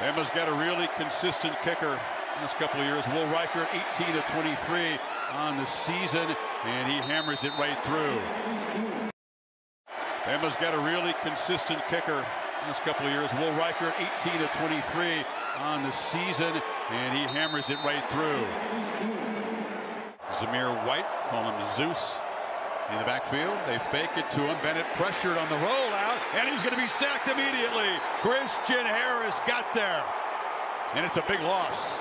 Bama's got a really consistent kicker last couple of years. Will Reichard, 18 to 23 on the season, and he hammers it right through. Bama's got a really consistent kicker last couple of years. Will Reichard, 18 to 23 on the season, and he hammers it right through. Zamir White, call him Zeus, in the backfield. They fake it to him. Bennett pressured on the rollout, and he's going to be sacked immediately. Christian Harris got there, and it's a big loss.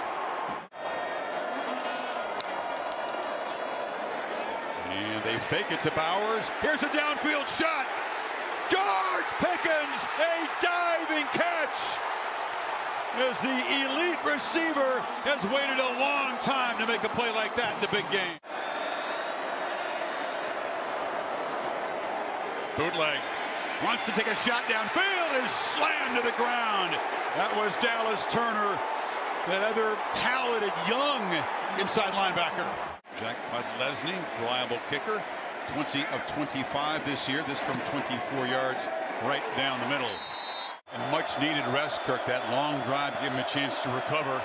And they fake it to Bowers. Here's a downfield shot. George Pickens, a diving catch. As the elite receiver has waited a long time to make a play like that in the big game. Bootleg wants to take a shot downfield is slammed to the ground. That was Dallas Turner, that other talented young inside linebacker. Jack Podlesny, reliable kicker, 20 of 25 this year. This from 24 yards right down the middle. And much needed rest, Kirk. That long drive give him a chance to recover.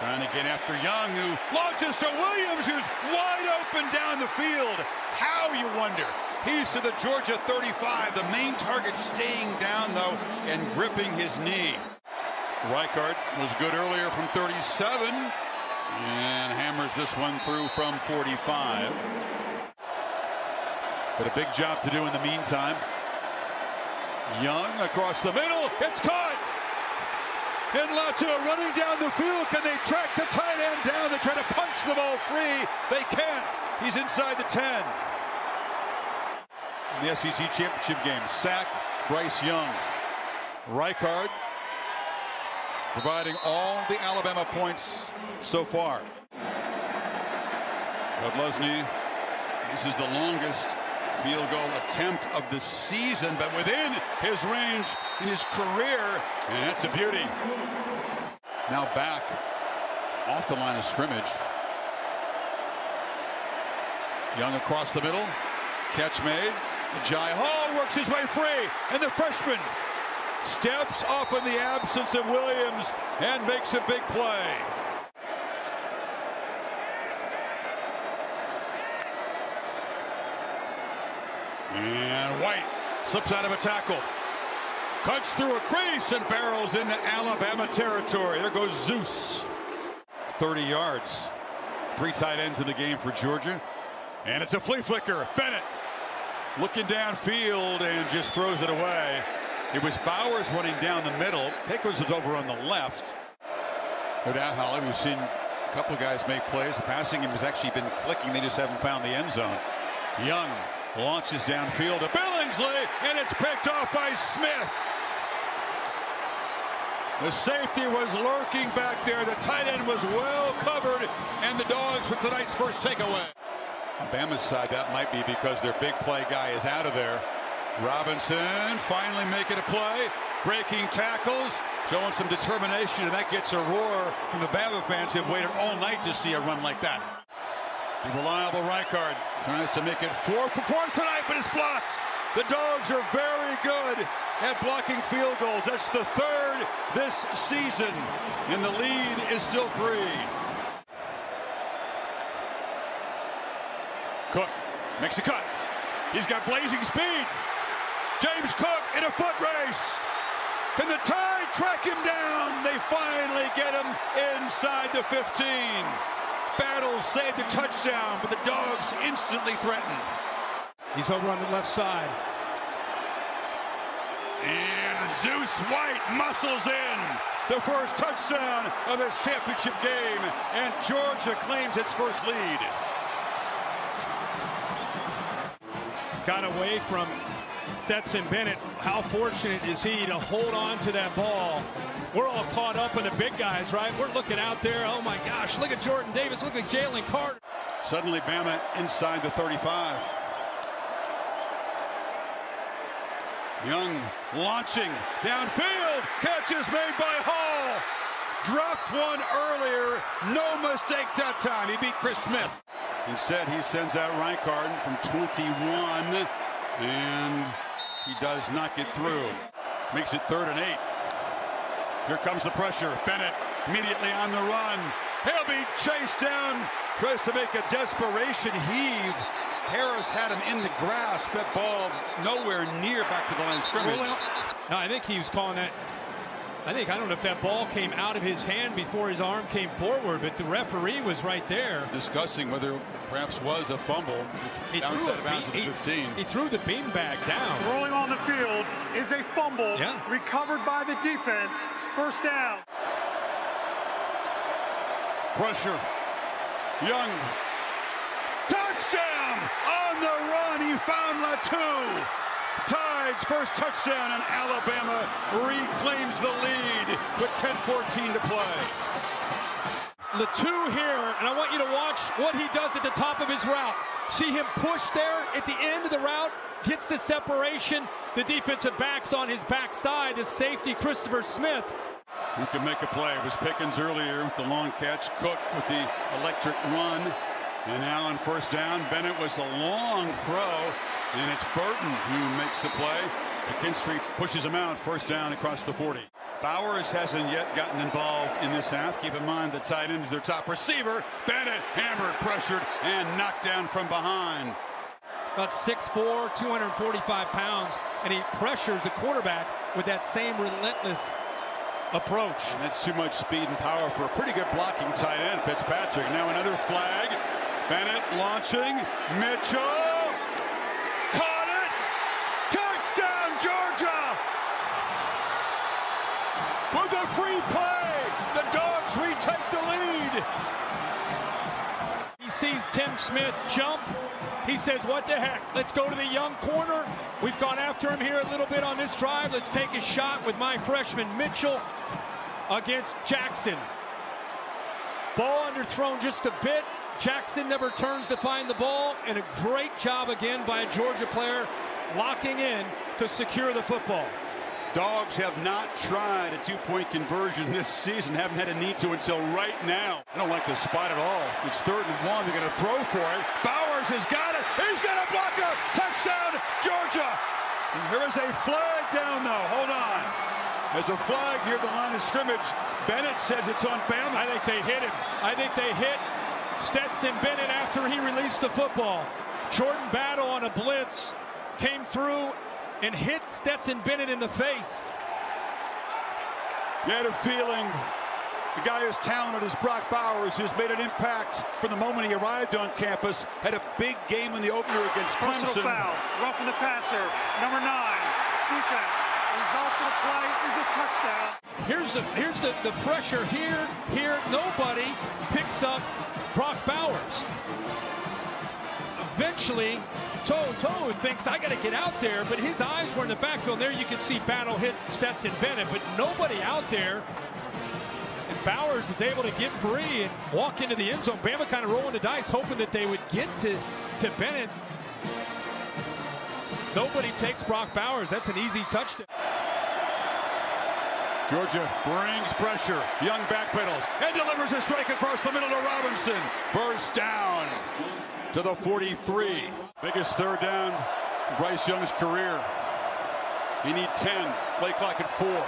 Trying to get after Young, who launches to Williams, who's wide open down the field. How, you wonder? He's to the Georgia 35. The main target staying down, though, and gripping his knee. Reichard was good earlier from 37 and hammers this one through from 45. But a big job to do in the meantime. Young across the middle. It's caught. And Latu running down the field. Can they track the tight end down? They try to punch the ball free. They can't. He's inside the 10 in the SEC championship game. Sack, Bryce Young. Reichard providing all the Alabama points so far. Podlesny, this is the longest field goal attempt of the season, but within his range in his career, and that's a beauty. Now back off the line of scrimmage. Young across the middle, catch made, Agiye Hall works his way free, and the freshman steps up in the absence of Williams and makes a big play. And White slips out of a tackle. Cuts through a crease and barrels into Alabama territory. There goes Zeus. 30 yards. Three tight ends in the game for Georgia. And it's a flea flicker. Bennett looking downfield and just throws it away. It was Bowers running down the middle. Pickens is over on the left. Doubt, Holly, we've seen a couple of guys make plays. The passing game has actually been clicking. They just haven't found the end zone. Young launches downfield to Billingsley, and it's picked off by Smith. The safety was lurking back there. The tight end was well covered, and the Dogs with tonight's first takeaway. Bama's side, that might be because their big play guy is out of there. Robinson finally making a play, breaking tackles, showing some determination, and that gets a roar from the Bama fans who have waited all night to see a run like that. The reliable Reichard tries to make it four for four tonight, but it's blocked. The Dogs are very good at blocking field goals. That's the third this season, and the lead is still three. Cook makes a cut. He's got blazing speed. James Cook in a foot race. Can the Tide track him down? They finally get him inside the 15. Battles save the touchdown, but the Dogs instantly threaten. He's over on the left side. And Zeus White muscles in the first touchdown of this championship game, and Georgia claims its first lead. Got away from Stetson Bennett. How fortunate is he to hold on to that ball? We're all caught up in the big guys, right? We're looking out there. Oh my gosh, look at Jordan Davis. Look at Jalen Carter. Suddenly, Bama inside the 35. Young launching downfield. Catch is made by Hall. Dropped one earlier. No mistake that time. He beat Chris Smith. Instead, he sends out Reichard from 21, and he does not get through. Makes it third and eight. Here comes the pressure. Bennett immediately on the run. He'll be chased down. Tries to make a desperation heave. Harris had him in the grasp. That ball nowhere near back to the line of scrimmage. No, I think he was calling that. I think I don't know if that ball came out of his hand before his arm came forward, but the referee was right there discussing whether perhaps was a fumble. He Which threw, out of bounds he, at the 15. he- he threw the beanbag down. Rolling on the field is a fumble Yeah. recovered by the defense. First down. Pressure. Young. Touchdown! On the run, he found Latu. Tides first touchdown, and Alabama reclaims the lead with 10-14 to play. The two here, and I want you to watch what he does at the top of his route. See him push there at the end of the route, gets the separation. The defensive back's on his backside. The safety, Christopher Smith. Who can make a play? It was Pickens earlier with the long catch. Cook with the electric run. And now on first down, Bennett was a long throw. And it's Burton who makes the play. McKinstry pushes him out. First down across the 40. Bowers hasn't yet gotten involved in this half. Keep in mind the tight end is their top receiver. Bennett hammered, pressured, and knocked down from behind. About 6'4", 245 pounds, and he pressures the quarterback with that same relentless approach. And that's too much speed and power for a pretty good blocking tight end, Fitzpatrick. Now another flag. Bennett launching. Mitchell. Caught it. Touchdown, Georgia. With a free play. The Dogs retake the lead. He sees Tim Smith jump. He says, what the heck? Let's go to the young corner. We've gone after him here a little bit on this drive. Let's take a shot with my freshman Mitchell against Jackson. Ball underthrown just a bit. Jackson never turns to find the ball, and a great job again by a Georgia player locking in to secure the football. Dogs have not tried a two-point conversion this season. Haven't had a need to until right now. I don't like this spot at all. It's third and one. They're going to throw for it. Bowers has got it. He's got a blocker. Touchdown, Georgia. And here is a flag down, though. Hold on. There's a flag near the line of scrimmage. Bennett says it's on Bama. I think they hit him. I think they hit Stetson Bennett after he released the football. Jordan Battle on a blitz came through and hit Stetson Bennett in the face. You had a feeling the guy as talented as Brock Bowers, who's made an impact from the moment he arrived on campus, had a big game in the opener against Personal Clemson. foul. Roughing the passer. Number nine. Defense. Result of the play is a touchdown. Here's the here's the, the pressure here, here, nobody picks up Brock Bowers. Eventually, To'o To'o thinks I gotta get out there, but his eyes were in the backfield. There you can see Battle hit Stetson Bennett, but nobody out there. And Bowers is able to get free and walk into the end zone. Bama kind of rolling the dice, hoping that they would get to, to Bennett. Nobody takes Brock Bowers. That's an easy touchdown. Georgia brings pressure. Young backpedals and delivers a strike across the middle to Robinson. First down to the 43. Biggest third down Bryce Young's career. He need 10. Play clock at four.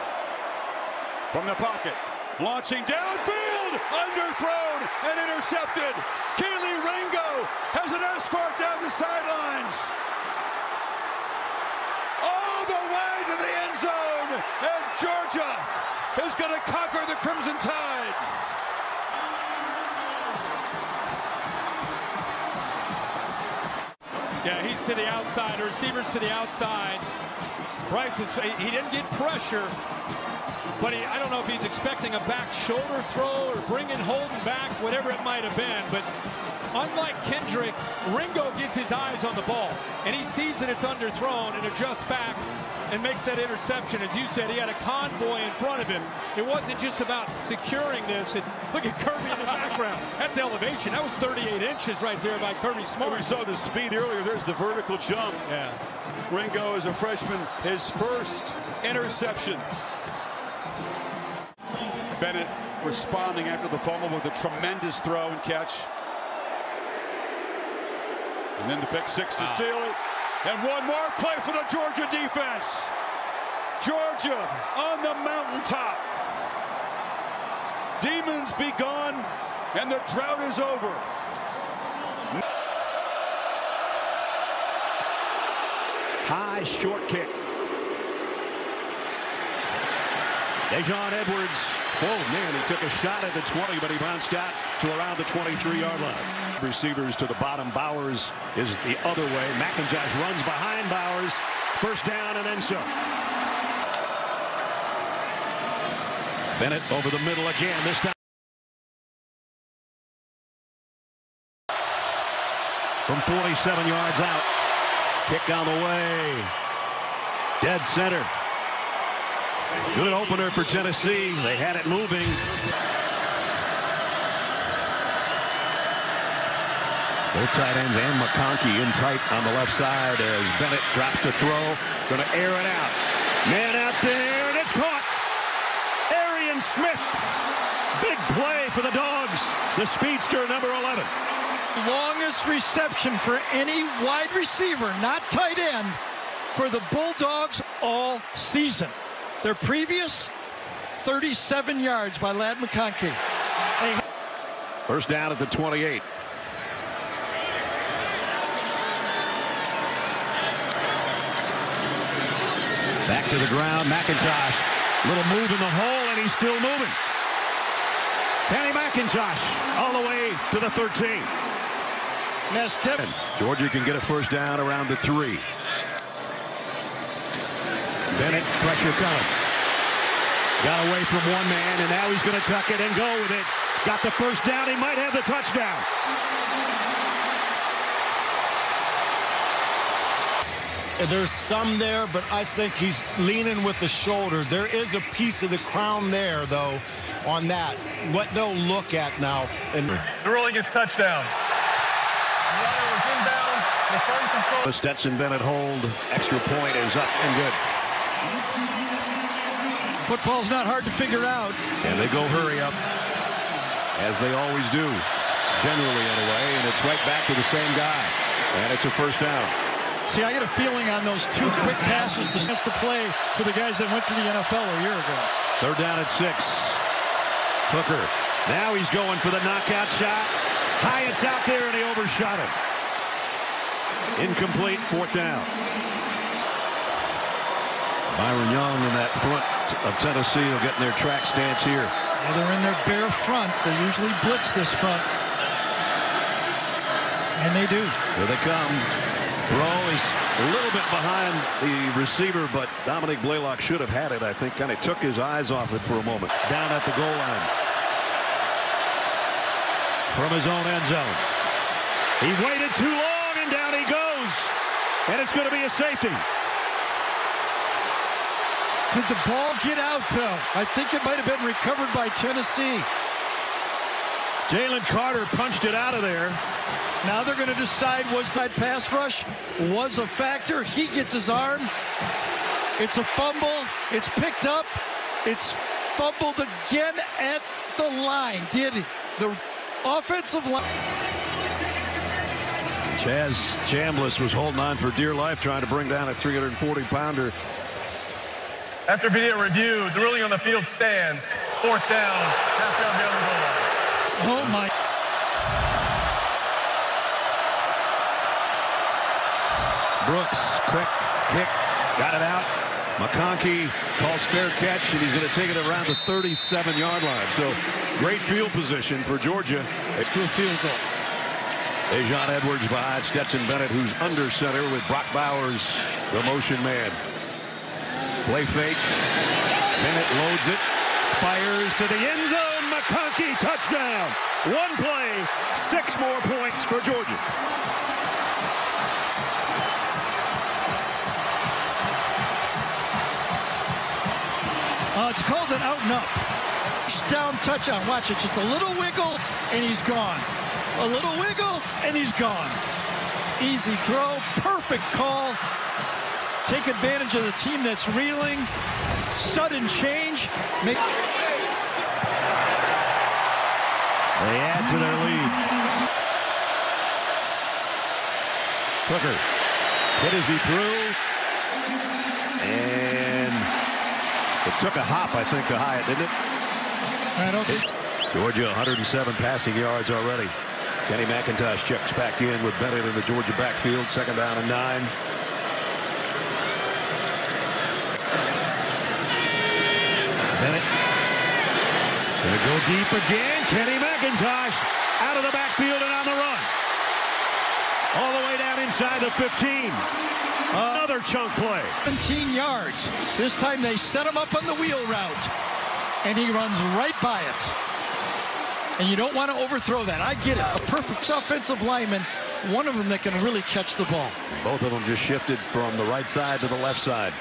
From the pocket. Launching downfield. Underthrown and intercepted. Kelee Ringo has an escort down the sidelines. All the way to the end zone. And Georgia is going to conquer the Crimson Tide. Yeah, he's to the outside. The receiver's to the outside. Bryce is, he didn't get pressure, but he, I don't know if he's expecting a back shoulder throw or bringing Holden back, whatever it might have been. But unlike Kendrick, Ringo gets his eyes on the ball, and he sees that it's underthrown and adjusts back and makes that interception. As you said, he had a convoy in front of him. It wasn't just about securing this. And look at Kirby background. That's elevation. That was 38 inches right there by Kirby Smart. We saw the speed earlier. There's the vertical jump. Yeah. Ringo, as a freshman, his first interception. Bennett responding after the fumble with a tremendous throw and catch. And then the pick six to ah. seal it. And one more play for the Georgia defense. Georgia on the mountaintop. demons be gone and the drought is over. High short kick. Daijun Edwards. Oh, man, he took a shot at the 20, but he bounced out to around the 23-yard line. Receivers to the bottom. Bowers is the other way. McIntosh runs behind Bowers. First down and then so. Bennett over the middle again. This time. From 47 yards out. Kick on the way. Dead center. Good opener for Tennessee. They had it moving. Both tight ends and McConkey in tight on the left side as Bennett drops to throw. Going to air it out. Man out there, and it's caught. Arian Smith. Big play for the Dogs. The speedster, number 11. Longest reception for any wide receiver, not tight end, for the Bulldogs all season. Their previous 37 yards by Ladd McConkey. First down at the 28. Back to the ground, McIntosh. Little move in the hole, and he's still moving. Kenny McIntosh all the way to the 13. Now, step. Georgia can get a first down around the three. Bennett, pressure coming. Got away from one man, and now he's going to tuck it and go with it. Got the first down. He might have the touchdown. There's some there, but I think he's leaning with the shoulder. There is a piece of the crown there, though, on that. What they'll look at now. And the ruling is touchdown. The Stetson Bennett hold. Extra point is up and good. Football's not hard to figure out. And they go hurry up, as they always do, generally anyway, and it's right back to the same guy. And it's a first down. See, I get a feeling on those two quick passes to, to play for the guys that went to the NFL a year ago. Third down at six. Hooker. Now he's going for the knockout shot. Hyatt's out there, and he overshot him. Incomplete, fourth down. Byron Young in that front of Tennessee will get in their track stance here. Yeah, they're in their bear front. They usually blitz this front. And they do. Here they come. Throw is a little bit behind the receiver, but Dominick Blaylock should have had it, I think. Kind of took his eyes off it for a moment. Down at the goal line. From his own end zone. He waited too long, and down he goes. And it's going to be a safety. Did the ball get out, though? I think it might have been recovered by Tennessee. Jalen Carter punched it out of there. Now they're going to decide was that pass rush was a factor. He gets his arm. It's a fumble. It's picked up. It's fumbled again at the line. Did the offensive line. Chaz Chambliss was holding on for dear life trying to bring down a 340-pounder. After video review, the ruling on the field stands. Fourth down. Half down beyond the goal. Oh, my. Brooks, quick kick, got it out. McConkey calls fair catch, and he's going to take it around the 37-yard line. So great field position for Georgia. It's to a field goal. Daijun Edwards behind Stetson Bennett, who's under center with Brock Bowers, the motion man. Play fake. Bennett loads it. Fires to the end zone. McConkey touchdown. One play, six more points for Georgia. Uh, it's called an out and up. Down touchdown. Watch it. Just a little wiggle, and he's gone. A little wiggle, and he's gone. Easy throw. Perfect call. Take advantage of the team that's reeling. Sudden change. Make They add to their lead. Hooker. Hit as he threw. And it took a hop, I think, to Hyatt, didn't it? I don't think. Georgia 107 passing yards already. Kenny McIntosh checks back in with Bennett in the Georgia backfield. Second down and nine. Bennett. Gonna go deep again. Kenny McIntosh out of the backfield and on the run. All the way down inside the 15. Another chunk play. 17 yards. This time they set him up on the wheel route. And he runs right by it. And you don't want to overthrow that. I get it. A perfect offensive lineman, one of them that can really catch the ball. Both of them just shifted from the right side to the left side.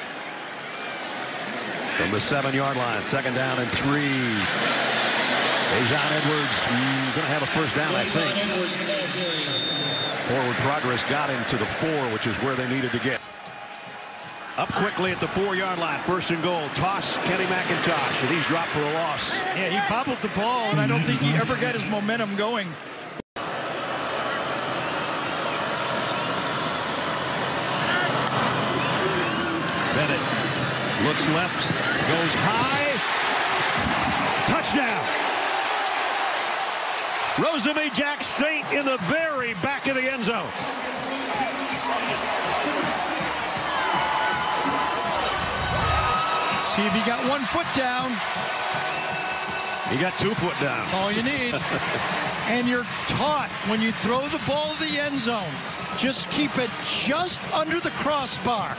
From the seven-yard line, second down and three. Daijun Edwards mm, going to have a first down, I think. Forward progress got him to the four, which is where they needed to get. Up quickly at the four-yard line, first and goal. Toss Kenny McIntosh, and he's dropped for a loss. Yeah, he bobbled the ball, and I don't think he ever got his momentum going. Bennett looks left, goes high. Touchdown. Rosemy-Jacksaint in the very back of the end zone. See if he got one foot down. He got two foot down. That's All you need. and you're taught when you throw the ball to the end zone, just keep it just under the crossbar.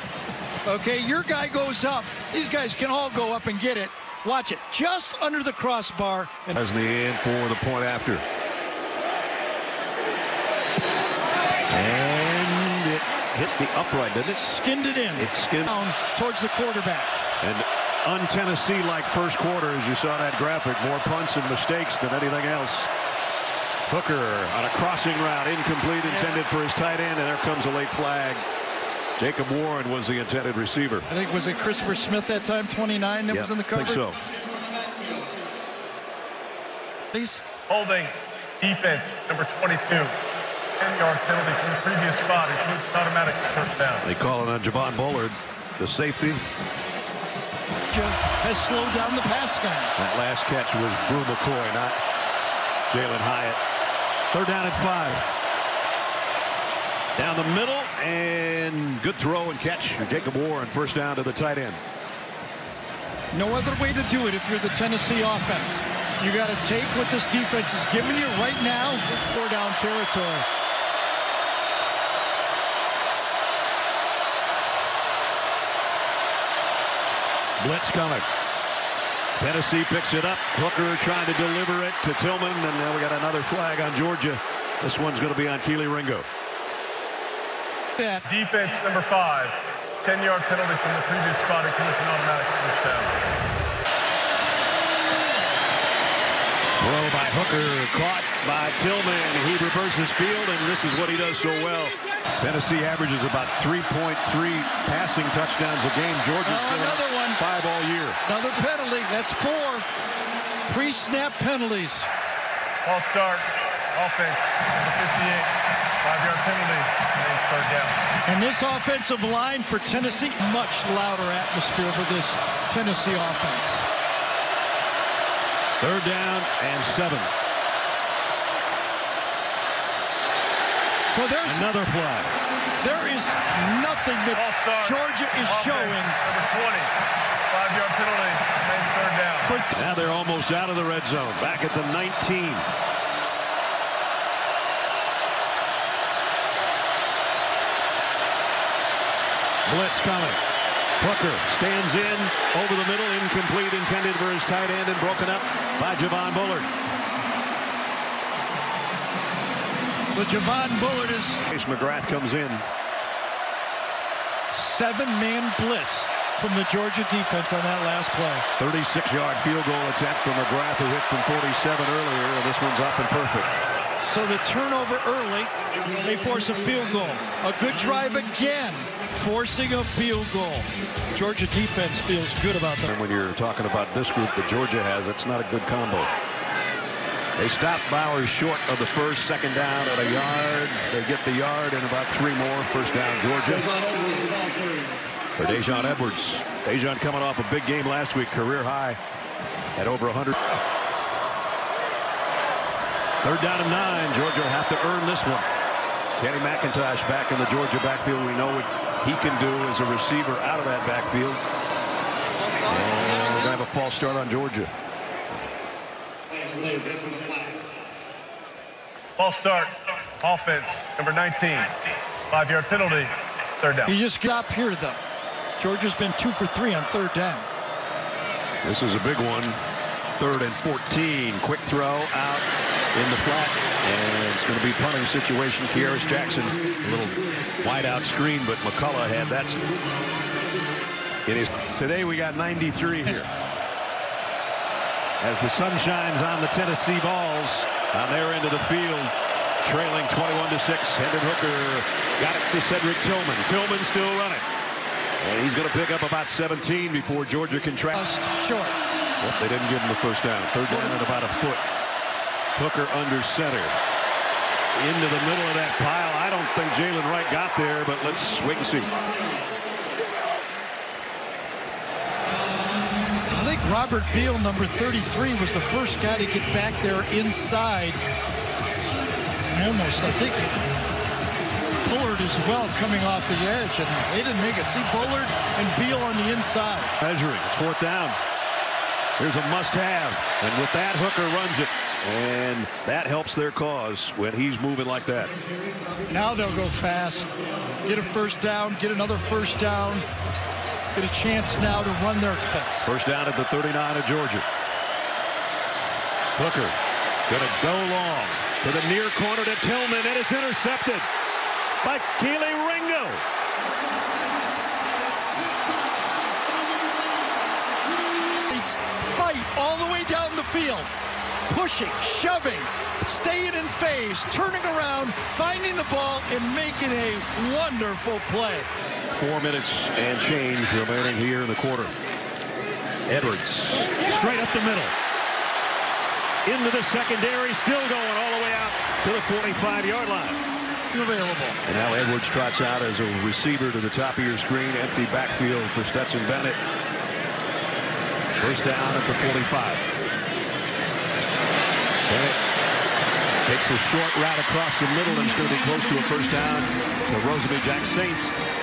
Okay, your guy goes up. These guys can all go up and get it. Watch it, just under the crossbar. And As the end for the point after. And it hit the upright, didn't it? Skinned it in. It skinned down towards the quarterback. And un-Tennessee like first quarter as you saw that graphic. More punts and mistakes than anything else. Hooker on a crossing route, incomplete, intended for his tight end, and there comes a late flag. Jacob Warren was the intended receiver. I think was it Christopher Smith that time, 29 that yep, was in the cover? I think so. Please. Holding defense number 22. 10-yard penalty from the previous spot includes automatic first down. They call it on Javon Bullard, the safety. Has slowed down the pass game. That last catch was Bru McCoy, not Jalin Hyatt. Third down at five. Down the middle, and good throw and catch. Jacob Warren, first down to the tight end. No other way to do it if you're the Tennessee offense. You got to take what this defense is giving you right now, four down territory. Blitz coming. Tennessee picks it up. Hooker trying to deliver it to Tillman, and now we got another flag on Georgia. This one's going to be on Kelee Ringo. Yeah. Defense number five. 10-yard penalty from the previous spot includes an automatic first down. Throw by Hooker, caught by Tillman. He reverses field, and this is what he does so well. Tennessee averages about 3.3 passing touchdowns a game. Georgia's oh, another one. five all year. Another penalty. That's four pre-snap penalties. Ball start. Offense, number 58. Five-yard penalty. third down. And this offensive line for Tennessee, much louder atmosphere for this Tennessee offense. Third down and seven. So there's another flag. There is nothing that Georgia is Offense, showing. Number 20. Five-yard penalty. Makes third down. Now they're almost out of the red zone. Back at the 19. Blitz coming. Hooker stands in over the middle, incomplete, intended for his tight end, and broken up by Javon Bullard. But Javon Bullard is. McGrath comes in. Seven-man blitz from the Georgia defense on that last play. 36-yard field goal attempt from McGrath, who hit from 47 earlier, and this one's up and perfect. So the turnover early, they force a field goal. A good drive again forcing a field goal. Georgia defense feels good about that. And when you're talking about this group that Georgia has, it's not a good combo. They stop Bowers short of the first, second down at a yard. They get the yard and about three more. First down, Georgia. For Daijun Edwards. Daijun coming off a big game last week, career high at over 100. Third down and nine. Georgia will have to earn this one. Kenny McIntosh back in the Georgia backfield. We know what he can do as a receiver out of that backfield. And we're going to have a false start on Georgia. False start. Offense, number 19. Five-yard penalty. Third down. He just got here, though. Georgia's been two for three on third down. This is a big one. Third and 14. Quick throw out in the flat. And it's going to be punting situation. Kearis Jackson, a little wide out screen, but McCullough had that. It is today we got 93 here. As the sun shines on the Tennessee balls on their end of the field, trailing 21 to 6. Hendon Hooker got it to Cedric Tillman. Tillman still running. And he's going to pick up about 17 before Georgia can track. Short. Well, they didn't give him the first down. Third down at about a foot. Hooker under center. Into the middle of that pile. I don't think Jaylen Wright got there, but let's wait and see. I think Robert Beal, number 33, was the first guy to get back there inside. Almost, I think Bullard as well coming off the edge, and they didn't make it. See Bullard and Beal on the inside. Measuring. It's fourth down. Here's a must-have. And with that, Hooker runs it. And that helps their cause when he's moving like that. Now they'll go fast. Get a first down, get another first down. Get a chance now to run their offense. First down at the 39 of Georgia. Hooker going to go long to the near corner to Tillman, and it's intercepted by Kelee Ringo. Fight all the way down the field. Pushing, shoving, staying in phase, turning around, finding the ball, and making a wonderful play. Four minutes and change remaining here in the quarter. Edwards straight up the middle. Into the secondary, still going all the way out to the 45-yard line. Available. And now Edwards trots out as a receiver to the top of your screen. Empty backfield for Stetson Bennett. First down at the 45. Bennett takes a short route across the middle and it's going to be close to a first down for Rosemy-Jacksaints.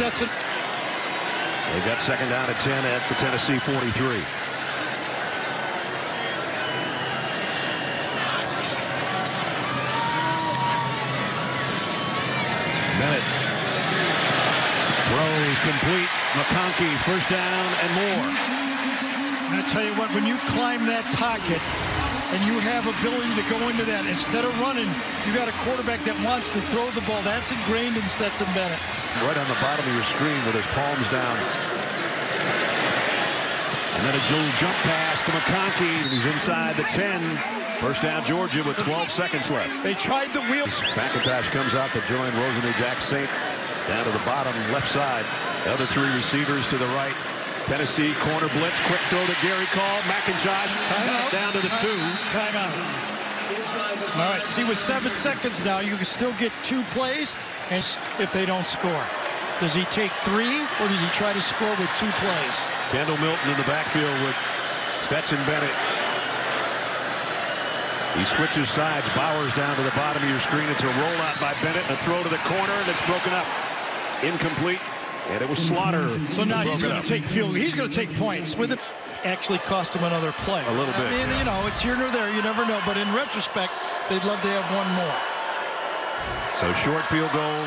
Stetson. They've got second down at 10 at the Tennessee 43. Bennett throws complete. McConkey first down and more. And I tell you what, when you climb that pocket and you have ability to go into that, instead of running, you got a quarterback that wants to throw the ball. That's ingrained in Stetson Bennett. Right on the bottom of your screen with his palms down. And then a little jump pass to McConkey. He's inside the 10. First down Georgia with 12 seconds left. They tried the wheel. McIntosh comes out to join Rosemy-Jacksaint down to the bottom left side. The other three receivers to the right. Tennessee corner blitz. Quick throw to Gary Call. McIntosh down to the two. Timeout. All right, see, with seven seconds now, you can still get two plays and if they don't score. Does he take three, or does he try to score with two plays? Kendall Milton in the backfield with Stetson Bennett. He switches sides. Bowers down to the bottom of your screen. It's a rollout by Bennett and a throw to the corner and it's broken up. Incomplete. And it was Slaughter. So now he's going to take field. He's going to take points with it. Actually cost him another play. A little bit, I mean, yeah. you know, it's here nor there. You never know. But in retrospect, they'd love to have one more. So short field goal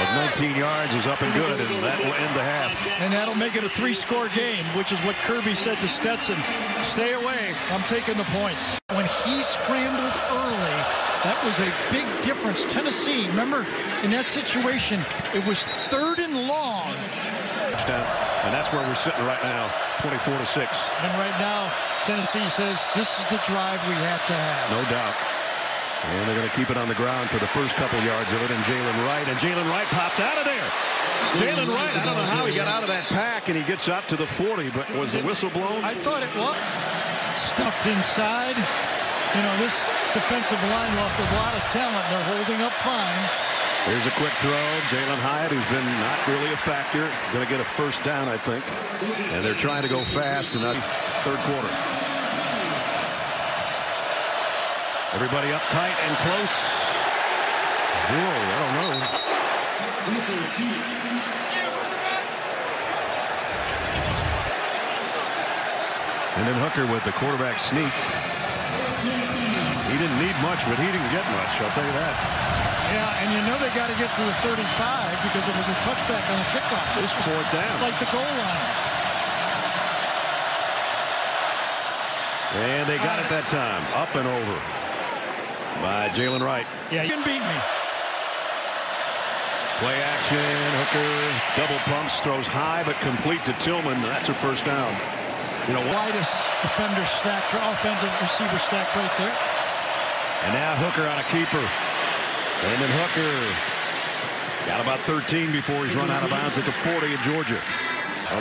of 19 yards is up and good, and that will end the half. And that'll make it a three-score game, which is what Kirby said to Stetson. Stay away. I'm taking the points. When he scrambled early, that was a big difference. Tennessee, remember, in that situation, it was third and long. Touchdown. And that's where we're sitting right now, 24 to 6. And right now, Tennessee says this is the drive we have to have. No doubt. And they're going to keep it on the ground for the first couple yards of it. And Jaylen Wright. And Jaylen Wright popped out of there. Jaylen Wright, I don't know how he got out of that pack, and he gets out to the 40, but was the whistle blown? I thought it was. Stuffed inside. You know, this defensive line lost a lot of talent. They're holding up fine. Here's a quick throw. Jalin Hyatt, who's been not really a factor, going to get a first down, I think. And they're trying to go fast in that third quarter. Everybody up tight and close. Whoa, I don't know. And then Hooker with the quarterback sneak. Need much, but he didn't get much, I'll tell you that. Yeah, and you know they got to get to the 35 because it was a touchback on the kickoff. It's fourth down. It's like the goal line. And they got it that time. Up and over by Jaylen Wright. Yeah, you can beat me. Play action. Hooker double pumps, throws high but complete to Tillman. That's a first down. You know, Widest defender stack, offensive receiver stack right there. And now Hooker on a keeper. And Hooker got about 13 before he's run out of bounds at the 40 of Georgia.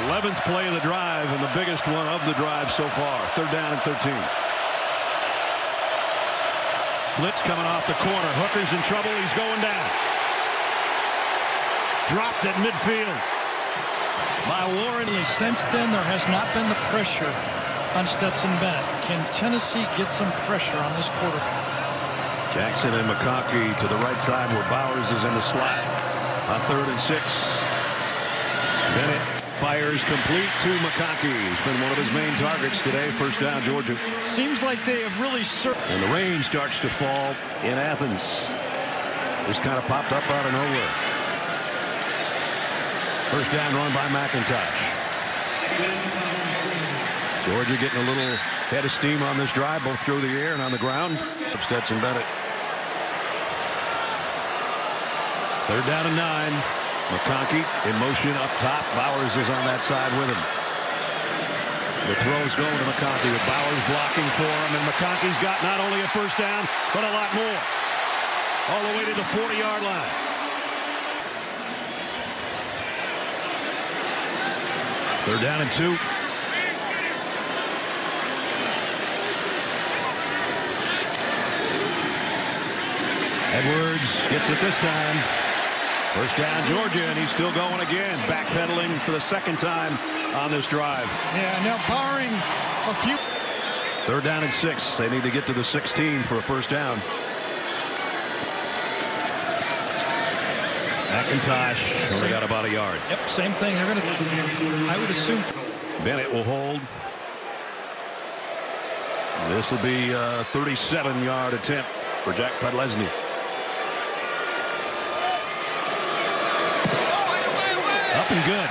11th play of the drive and the biggest one of the drive so far. Third down and 13. Blitz coming off the corner. Hooker's in trouble. He's going down. Dropped at midfield by Warren. Since then, there has not been the pressure on Stetson Bennett. Can Tennessee get some pressure on this quarterback? Jackson and McConkey to the right side where Bowers is in the slot on third and six. Bennett fires complete to McConkey. He's been one of his main targets today. First down, Georgia. Seems like they have really served. And the rain starts to fall in Athens. Just kind of popped up out of nowhere. First down run by McIntosh. Georgia getting a little head of steam on this drive, both through the air and on the ground. Stetson Bennett. Third down and nine. McConkey in motion up top. Bowers is on that side with him. The throw's going to McConkey with Bowers blocking for him. And McConkey's got not only a first down, but a lot more. All the way to the 40-yard line. Third down and two. Edwards gets it this time. First down, Georgia, and he's still going again. Backpedaling for the second time on this drive. Yeah, now barring a few. Third down and six. They need to get to the 16 for a first down. McIntosh only got about a yard. Yep, same thing. They're going to, I would assume. Bennett will hold. This will be a 37-yard attempt for Jack Podlesny. Up and good.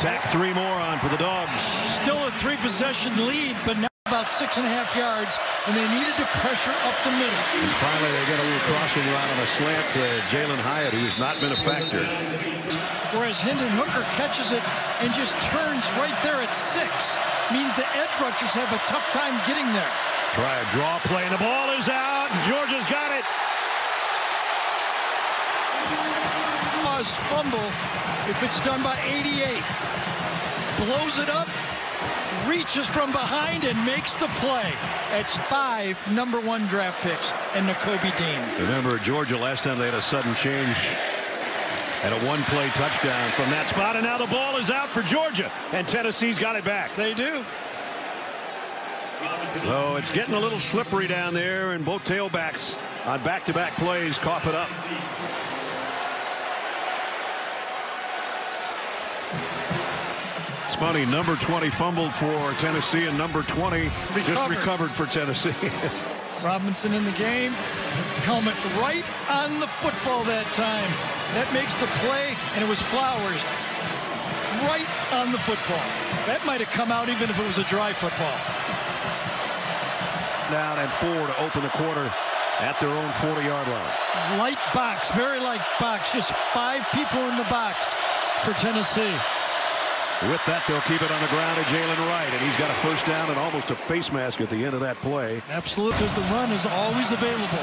Tack three more on for the Dogs. Still a three-possession lead, but now about six and a half yards, and they needed to pressure up the middle. And finally, they get a little crossing route on a slant to Jalin Hyatt, who has not been a factor. Whereas Hendon Hooker catches it and just turns right there at six. Means the edge rushers have a tough time getting there. Try a draw play, and the ball is out. and Georgia's got it. Fumble if it's done by 88. Blows it up, reaches from behind, and makes the play. It's five number one draft picks and Nakobe Dean. Remember, Georgia last time they had a sudden change and a one-play touchdown from that spot, and now the ball is out for Georgia, and Tennessee's got it back. They do. So it's getting a little slippery down there, and both tailbacks on back-to-back -back plays cough it up. Funny, number 20 fumbled for Tennessee, and number 20 recovered. just recovered for Tennessee. Robinson in the game. Helmet right on the football that time. That makes the play, and it was Flowers right on the football. That might have come out even if it was a dry football. Down and four to open the quarter at their own 40-yard line. Light box, very light box. Just five people in the box for Tennessee. With that, they'll keep it on the ground to Jaylen Wright, and he's got a first down and almost a face mask at the end of that play. Absolutely, because the run is always available.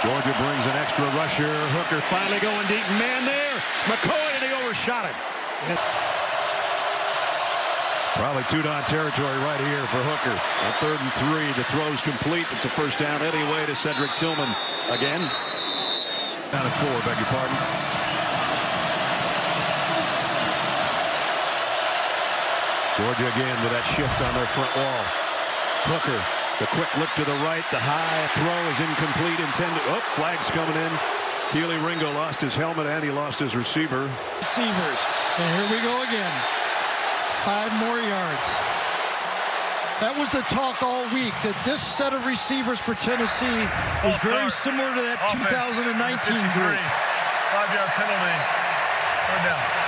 Georgia brings an extra rusher. Hooker finally going deep. Man there. McCoy, and he overshot it. Probably two-down territory right here for Hooker. Third and three, the throw's complete. It's a first down anyway to Cedric Tillman again. Down at four, beg your pardon. Georgia again with that shift on their front wall. Hooker, the quick look to the right. The high throw is incomplete. Intended. Oh, flag's coming in. Kelee Ringo lost his helmet and he lost his receiver. Receivers. And here we go again. Five more yards. That was the talk all week that this set of receivers for Tennessee is very similar to that 2019 group. Five-yard penalty. Third down.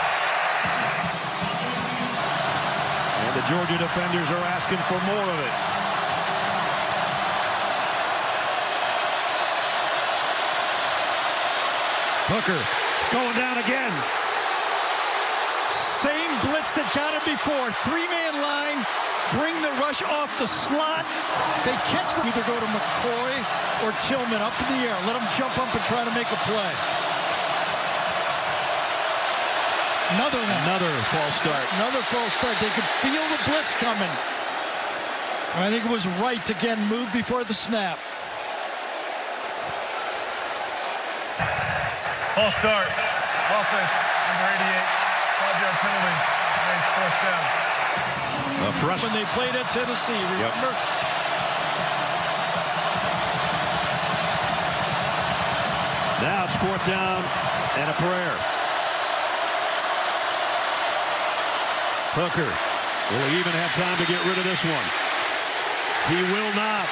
Georgia defenders are asking for more of it. Hooker is going down again. Same blitz that got him before. Three-man line. Bring the rush off the slot. They catch them. Either go to McCoy or Tillman up in the air. Let them jump up and try to make a play. Another one. Another false start. Another false start. They could feel the blitz coming. I think it was right to again move before the snap. False start. Offense, number 88. Five-yard penalty. Makes fourth down. A freshman. When they played at Tennessee, remember? Now it's fourth down and a prayer. Hooker. Will he even have time to get rid of this one? He will not.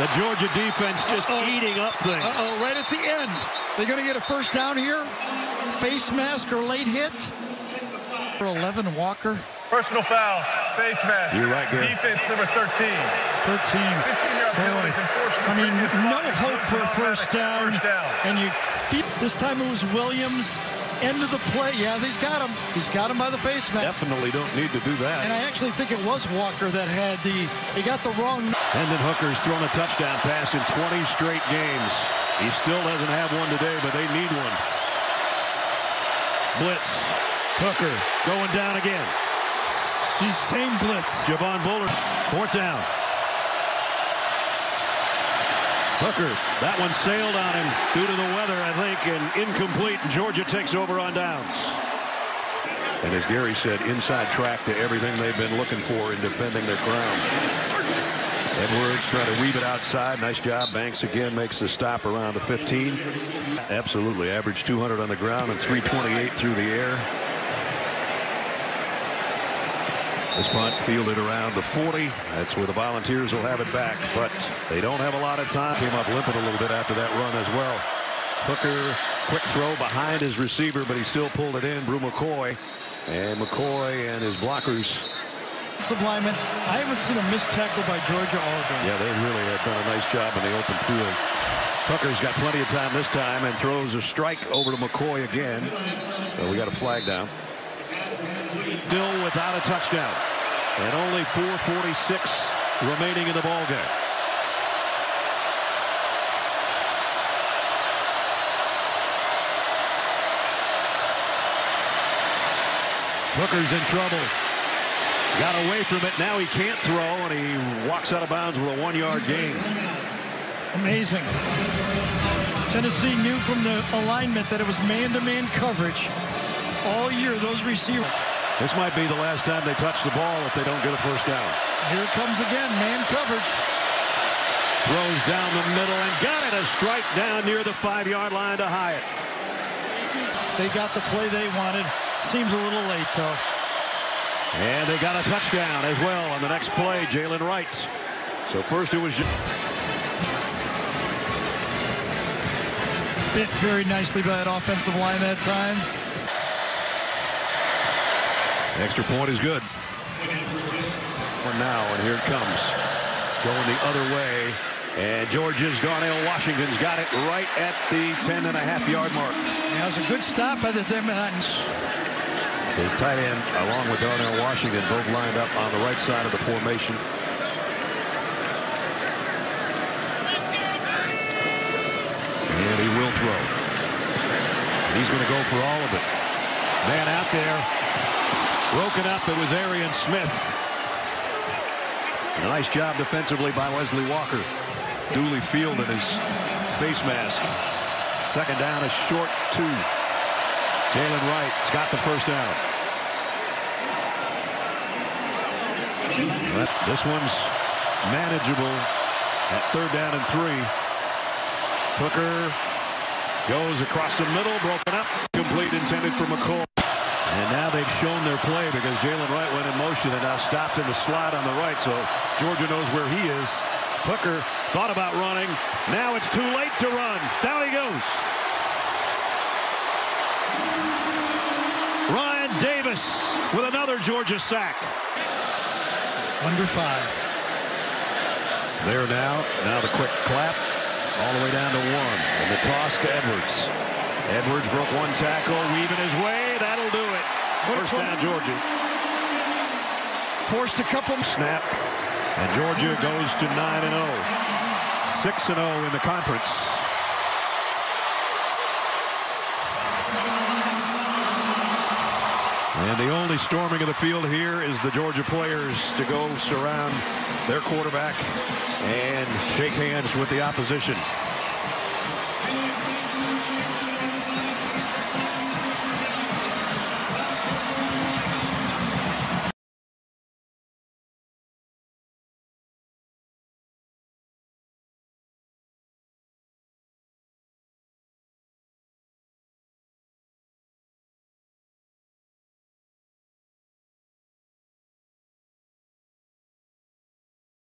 The Georgia defense just Uh-oh. eating up things. Uh-oh, right at the end. They're going to get a first down here. Face mask or late hit. For 11, Walker. Personal foul. Face mask. You're right, Gary. Defense number 13. 13. 15-yard penalties enforced in the I mean, no hope for a first down. First down. And you, this time it was Williams. End of the play. Yeah, he's got him. He's got him by the face mask. Definitely don't need to do that. And I actually think it was Walker that had the, he got the wrong. Hendon Hooker's thrown a touchdown pass in 20 straight games. He still doesn't have one today, but they need one. Blitz. Hooker going down again. He's same blitz. Javon Bullard. Fourth down. Hooker, that one sailed on him due to the weather, I think, and incomplete, Georgia takes over on downs. And as Gary said, inside track to everything they've been looking for in defending their ground. Edwards trying to weave it outside. Nice job. Banks again makes the stop around the 15. Absolutely. Averaged 200 on the ground and 328 through the air. This punt fielded around the 40. That's where the Volunteers will have it back, but they don't have a lot of time. Came up limping a little bit after that run as well. Hooker, quick throw behind his receiver, but he still pulled it in. Bru McCoy. And McCoy and his blockers. Lineman. I haven't seen a missed tackle by Georgia all game. Yeah, they really have done a nice job in the open field. Hooker's got plenty of time this time and throws a strike over to McCoy again. So we got a flag down. Still without a touchdown. And only 446 remaining in the ball game. Hooker's in trouble. Got away from it. Now he can't throw, and he walks out of bounds with a one-yard gain. Amazing. Tennessee knew from the alignment that it was man-to-man coverage all year. Those receivers. This might be the last time they touch the ball if they don't get a first down. Here it comes again, man coverage. Throws down the middle and got it. A strike down near the five-yard line to Hyatt. They got the play they wanted. Seems a little late, though. And they got a touchdown as well on the next play, Jaylen Wright. So first it was... Bit very nicely by that offensive line that time. Extra point is good. For now, and here it comes. Going the other way. And Georgia's Darnell Washington's got it right at the 10 and a half yard mark. That was a good stop by the Demons. His tight end, along with Darnell Washington, both lined up on the right side of the formation. And he will throw. He's going to go for all of it. Man out there. Broken up, it was Arian Smith. A nice job defensively by Wesley Walker. Duly fielded his face mask. Second down is short two. Jaylen Wright's got the first down. This one's manageable at third down and three. Hooker goes across the middle, broken up, complete intended for McCoy. And now they've shown their play because Jaylen Wright went in motion and now stopped in the slot on the right. So Georgia knows where he is. Hooker thought about running. Now it's too late to run. Down he goes. Ryan Davis with another Georgia sack. Under five. It's there now. Now the quick clap all the way down to one. And the toss to Edwards. Edwards broke one tackle, weaving his way. That'll do it. First down, Georgia. Forced a couple. Snap. And Georgia goes to 9 and 0. 6 and 0 in the conference. And the only storming of the field here is the Georgia players to go surround their quarterback and shake hands with the opposition.